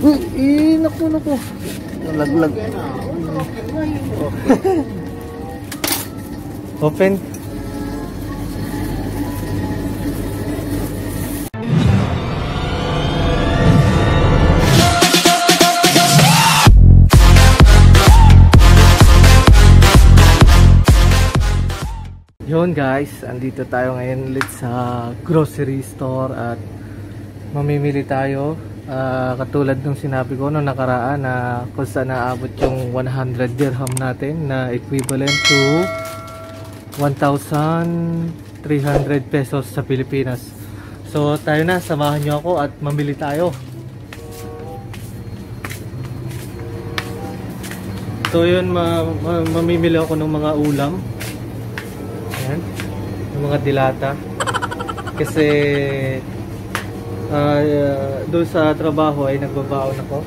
Uy, eh, naku, naku. Nalaglag. Open. Yun guys, andito tayo ngayon ulit sa grocery store at mamimili tayo Ah, katulad ng sinabi ko noong nakaraan na kung saan naabot yung 100 dirham natin na equivalent to 1,300 pesos sa Pilipinas. So tayo na, samahan nyo ako at mamili tayo. So yun, ma ma mamimili ako ng mga ulam. Ayan, ng mga dilata. Kasi uh, doon sa trabaho ay nagbabaon ako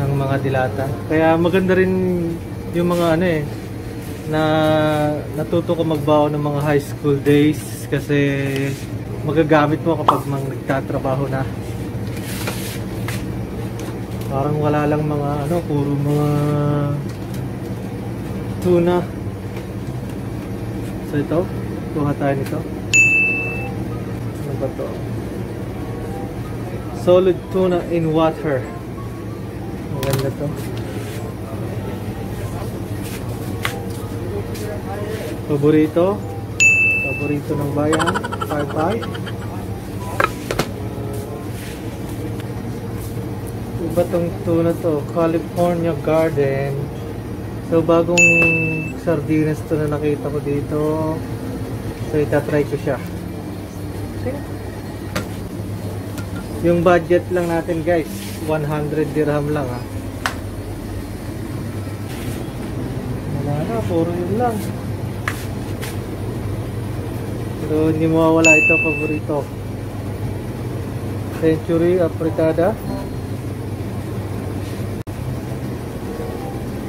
ng mga dilata. Kaya maganda rin yung mga ano eh na natuto ko magbaon ng mga high school days kasi magagamit mo kapag mang nagtatrabaho na. Parang wala lang mga ano, puro mga tuna. So ito, kuha tayo nito. Ano ba to? Solid tuna in water. Maganda to. Paborito. Paborito ng bayan. Pie Iba tong tuna to. California Garden. So bagong sardinas to na nakita ko dito. So itatry ko siya. Yung budget lang natin guys, 100 dirham lang ha. Wala na, puro yun lang. Pero hindi mawawala ito, paborito. Century Africada.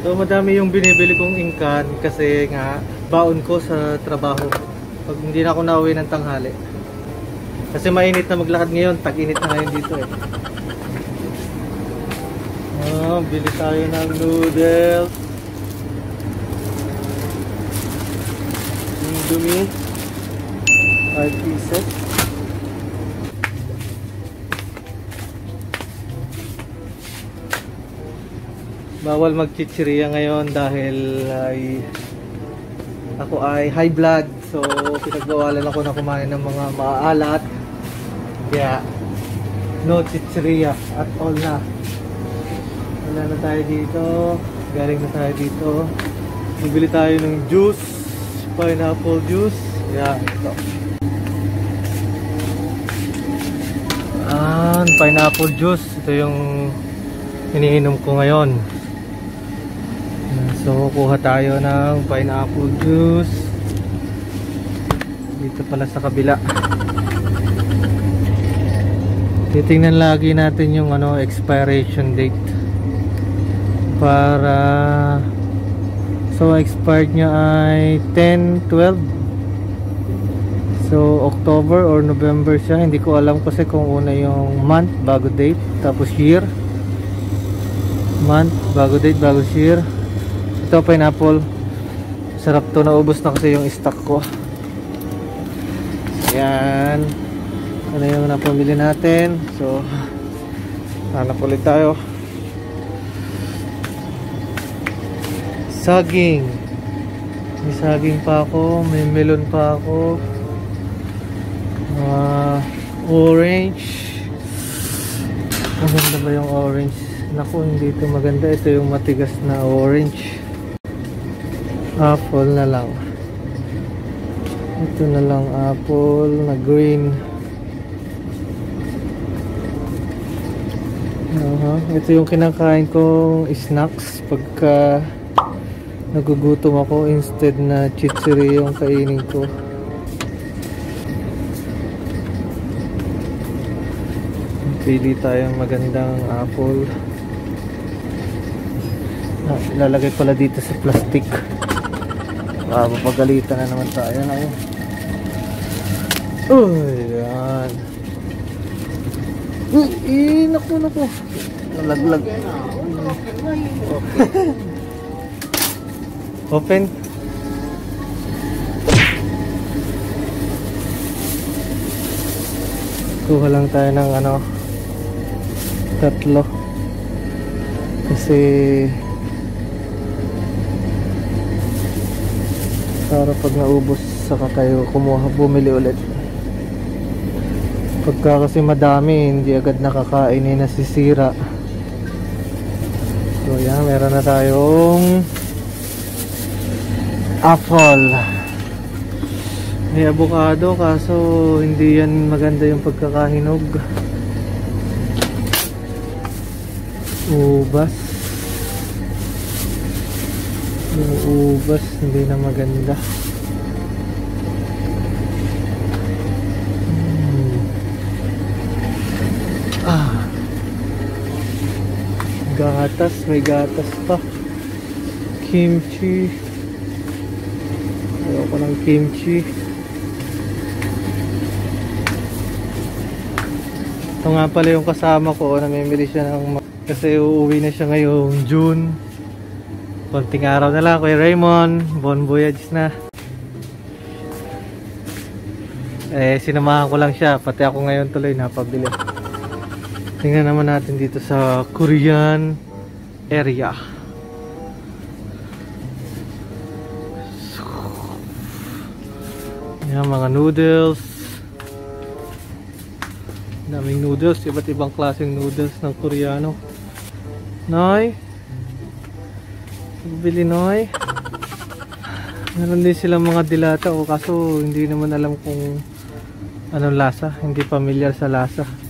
So madami yung binibili kong ingkan kasi nga baon ko sa trabaho. Pag hindi na ako nauwi ng tanghali. Kasi mainit na maglakad ngayon, tag-init na ngayon dito eh. Oh, bili tayo ng noodles. Indomie. 5 pieces. Bawal magchichiriya ngayon dahil ay ako ay high blood. So, pinagbawalan ako na kumain ng mga maalat. Kaya, no chicheria at all na. Wala na tayo dito. Galing na tayo dito. Bibili tayo ng juice. Pineapple juice. Yan, ito. Ah, pineapple juice. Ito yung iniinom ko ngayon. So, kuha tayo ng pineapple juice. Dito pala sa kabila titingnan lagi natin yung ano expiration date. Para so expired nya ay 10 12 so October or November siya. Hindi ko alam kasi kung una yung month bago date tapos year. Month bago date bago year. Ito pineapple. Sarap to. Naubos na kasi yung stock ko. Yan ano yung napamili natin? So hanap ulit tayo. Saging. May saging pa ako may melon pa ako. Uh, orange. Maganda ba yung orange? Naku hindi ito maganda. Ito yung matigas na orange. Apple na lang. Ito na lang apple na green Uh -huh. Ito yung kinakain kong snacks pagka nagugutom ako instead na chichiri yung kainin ko. Pili tayong magandang apple. Ah, ilalagay pala dito sa plastic. Ah, mapagalitan na naman tayo. Uy. Eh, naku, naku. Nalaglag. Open. Kuha lang tayo ng ano, tatlo. Kasi para pag naubos saka tayo kumuha bumili ulit pagka kasi madami hindi agad nakakain eh nasisira. So yan meron na tayong apple. May avocado kaso hindi yan maganda yung pagkakahinog. Ubas. Yung ubas hindi na maganda gatas may gatas pa. Kimchi. Ayoko ng kimchi. Ito nga pala yung kasama ko namimili siya ng kasi uuwi na siya ngayong June. Konting araw na lang kay Raymond. Bon voyage na. Eh sinamahan ko lang siya. Pati ako ngayon tuloy napabili tingnan naman natin dito sa Korean area. Yan mga noodles. Daming noodles iba't ibang klaseng noodles ng Koreano. Noy? Bili Noy. Meron din silang mga dilata o kaso hindi naman alam kung anong lasa hindi familiar sa lasa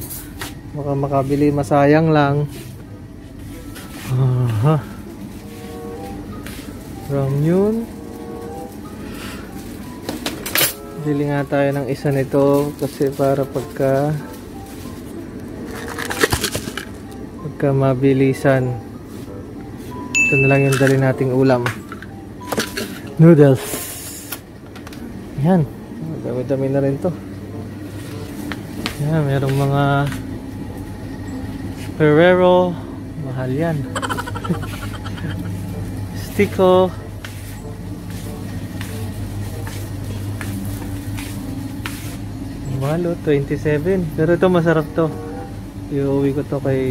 baka makabili masayang lang. Aha. Ramyun bili nga tayo ng isa nito kasi para pagka pagka mabilisan. Ito na lang yung dali nating ulam. Noodles. Yan. Dami dami na rin to. Yan merong mga Ferrero mahal yan. Stico. Mahal oh, 27 pero ito masarap to. Iuwi ko to kay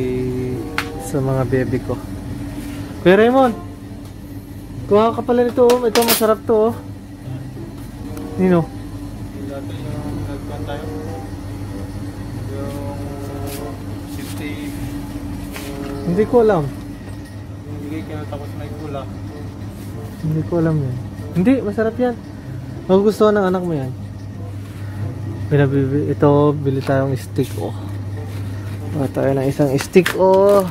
sa mga baby ko. Kuya Raymond kuha ka pala nito oh. ito masarap to oh. Nino Dati yung nagkuhan tayo. Yung city, hindi ko alam. Yung bigay ka tapos may kula. hindi ko alam yan hindi masarap yan. Magugustuhan ng anak mo yan. Pinabibi, ito bili tayong stick oh. Kuha tayo ng isang stick oh.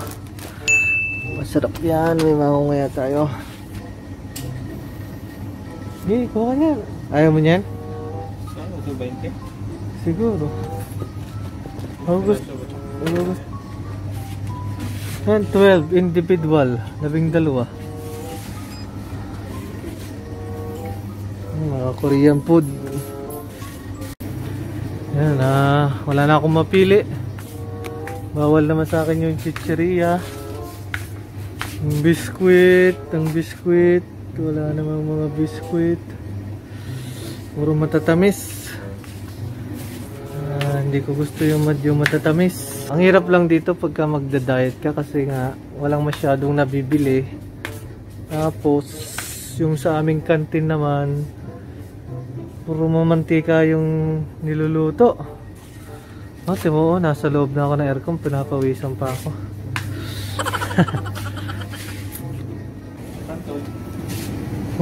Masarap yan. May mamumaya tayo hindi kuha ka yan ayaw mo yan Saan? Ito 20? siguro. August Yan 12 individual labing dalawa. Yung mga Korean food. Yan ah wala na akong mapili. Bawal naman sa akin yung chicheria. Yung biskwit ang biskwit. Wala namang mga biskwit. Puro matatamis. Ah, hindi ko gusto yung medyo matatamis ang hirap lang dito pagka magda-diet ka kasi nga walang masyadong nabibili tapos yung sa aming kantin naman puro mamantika yung niluluto Ate mo, oh, nasa loob na ako ng aircon, pinapawisan pa ako.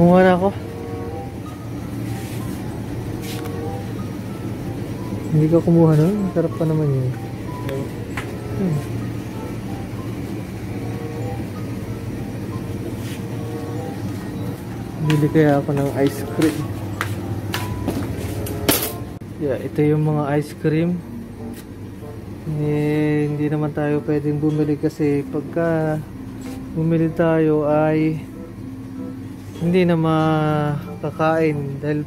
Kumuha na ako. Hindi ka kumuha nun? Sarap pa naman yun. Hmm. Bili kaya ako ng ice cream. Yeah, ito yung mga ice cream. Eh, hindi naman tayo pwedeng bumili kasi pagka bumili tayo ay hindi na makakain dahil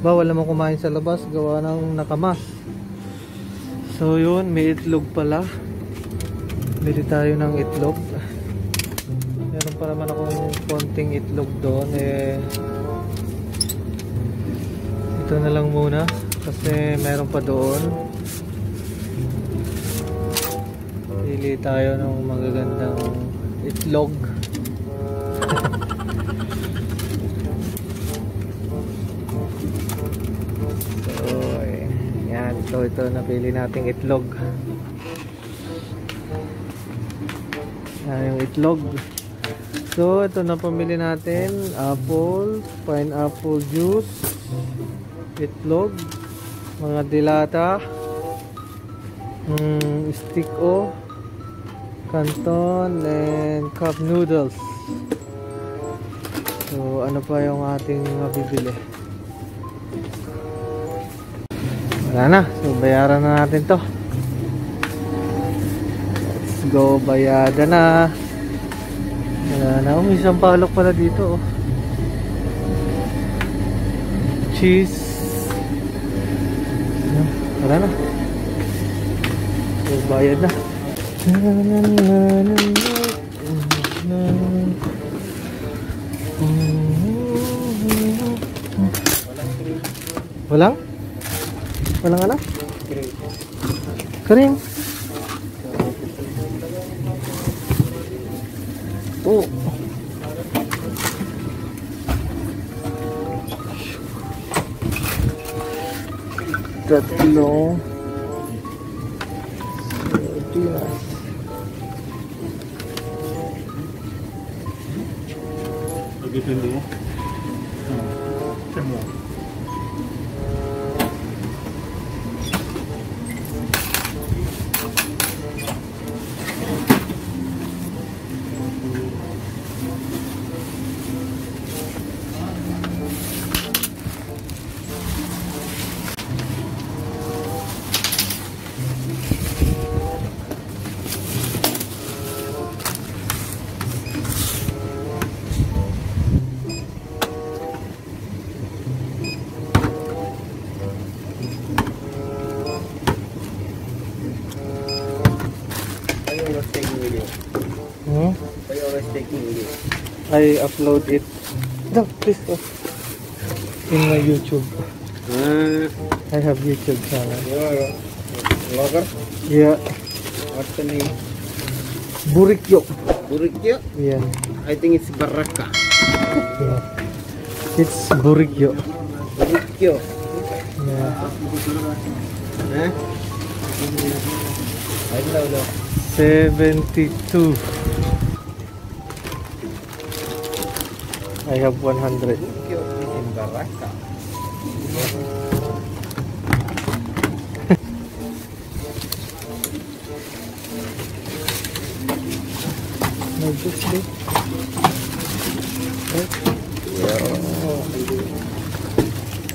bawal naman kumain sa labas gawa ng nakamas So yun, may itlog pala. Bili tayo ng itlog. Meron pa naman akong konting itlog doon. Eh, ito na lang muna. Kasi meron pa doon. Pili tayo ng magagandang itlog. Yan. Ito, napili nating itlog. Yan yung itlog. So, ito na pamili natin. Apple, pineapple juice, itlog, mga dilata, mm, stick o, canton, and cup noodles. So, ano pa yung ating mabibili? Wala na. So, bayaran na natin to. Let's go. Bayada na. Wala na. Oh, isang palok pala dito. Oh. Cheese. Ano? Wala na. So, bayad na. Walang? Walang ano? Kering. Oh. Tatlo. Always taking video? Hmm? Why always taking video? I upload it. No, please. oh. In my YouTube. Uh, I have YouTube channel. you are a vlogger? Yeah. What's the name? Burikyo. Burikyo? Yan. I think it's Baraka. Yeah. It's Burikyo. Burikyo. Yeah. Huh? I don't know. 72. I have 100. Burikyo is in Baraka. No, just do.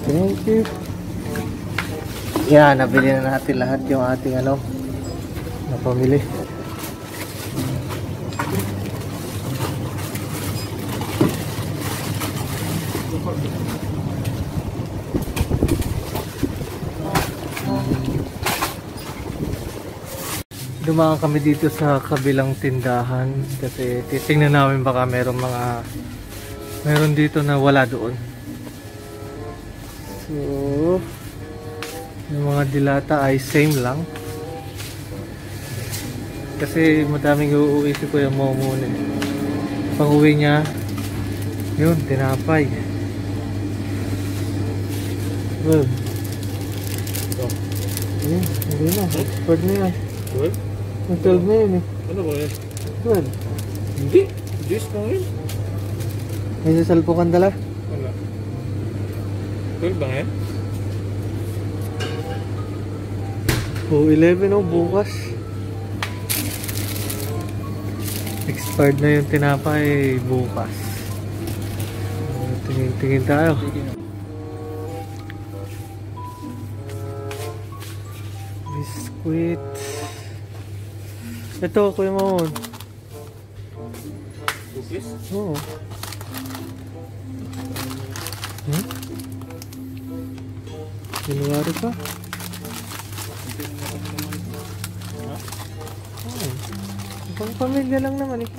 Thank you. Yan, nabili na natin lahat yung ating ano, napamili. Dumaan kami dito sa kabilang tindahan kasi titingnan namin baka merong mga meron dito na wala doon. So, yung mga dilata ay same lang. Kasi madaming uuwi si Kuya Momo eh. Pang uwi niya, yun, tinapay. Well, yun, hindi na. Expert na yan. Good? Ang 12 na yun eh. Ano ba yan? 12. Hindi. Juice lang yun. May sasalpukan dala. Wala. 12 ba yan? O, 11 oh, bukas. Expired na yung tinapay bukas. Uh, Tingin-tingin tayo. Biskuit. Ito, Kuya Mamon. Cookies? Oo. Hmm? January pa? Pang pamilya lang naman eh.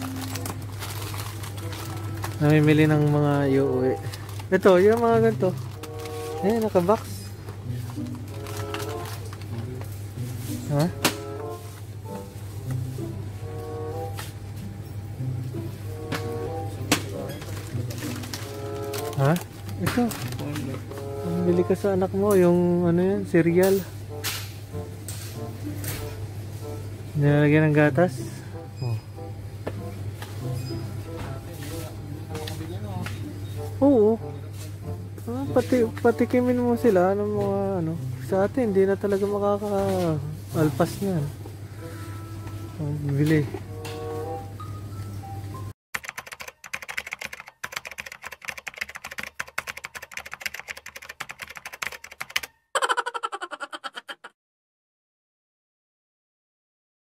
Namimili ng mga iuwi. Ito, yung mga ganito. Eh, naka-box. Ha? Ha? Ito. Bili ka sa anak mo yung ano yan, cereal. Nilalagyan ng gatas. Oh. Oo. Ah, pati patikimin mo sila ng mga ano. Sa atin hindi na talaga makaka alpas niyan. Oh, bili.